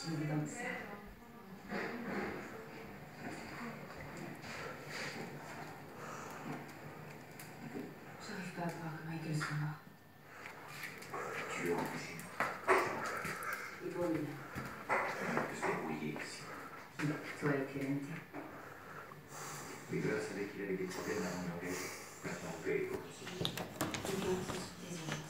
ça. J'arrive pas à croire que Michael soit mort. Tu es en cuisine. Il vaut mieux. Je suis brouillé ici. Qui Toi et Clemente. Nicolas savait qu'il avait des problèmes à mon oreille. Maintenant, on paye pour Les gens sont sous tes urgences.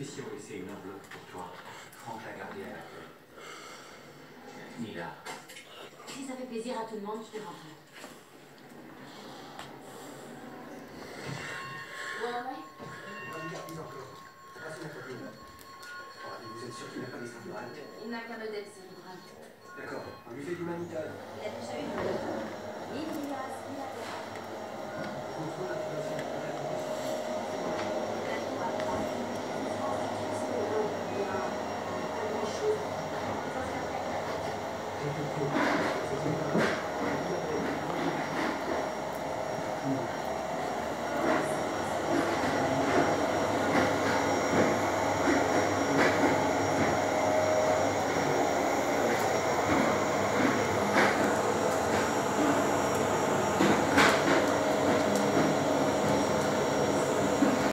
fait si on laissait une enveloppe pour toi Franck l'a gardée à la tête. Nila. Si ça fait plaisir à tout le monde, je te rends. Il n'a qu'un modèle cérébral. D'accord, un musée d'humanitaire. Il a déjà